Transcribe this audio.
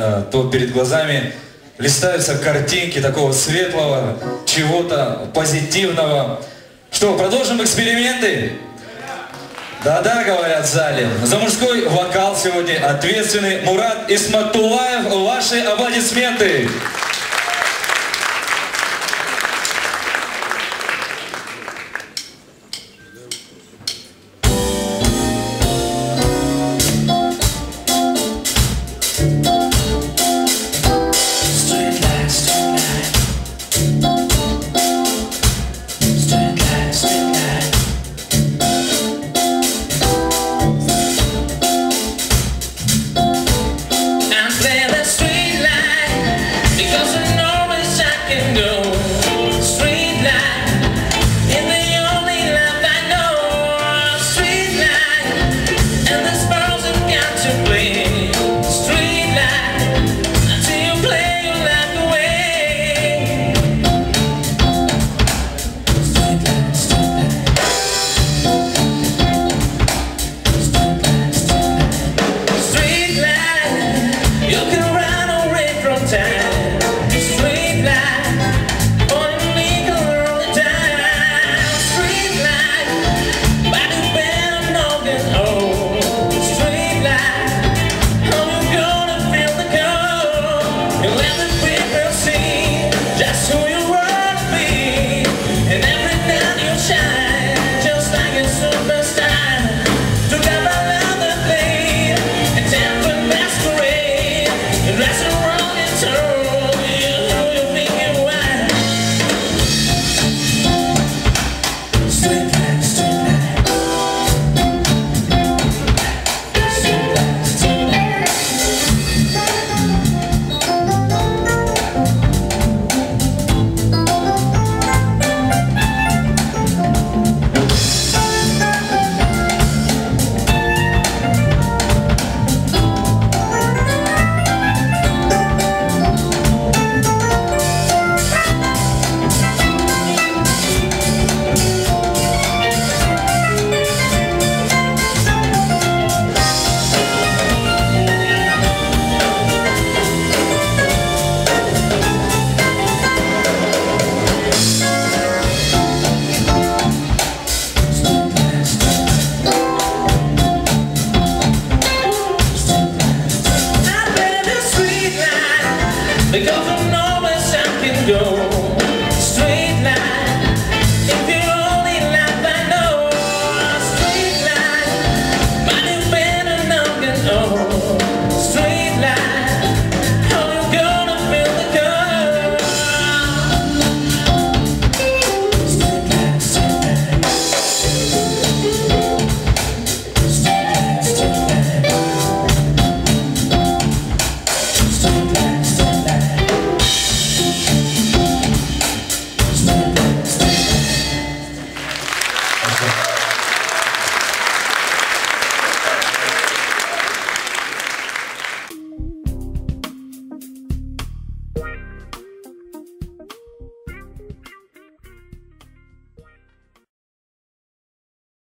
э, то перед глазами листаются картинки такого светлого, чего-то позитивного. Что, продолжим эксперименты? Да-да, говорят в зале. За мужской вокал сегодня ответственный Мурат Исматулаев. Ваши аплодисменты. Let's go.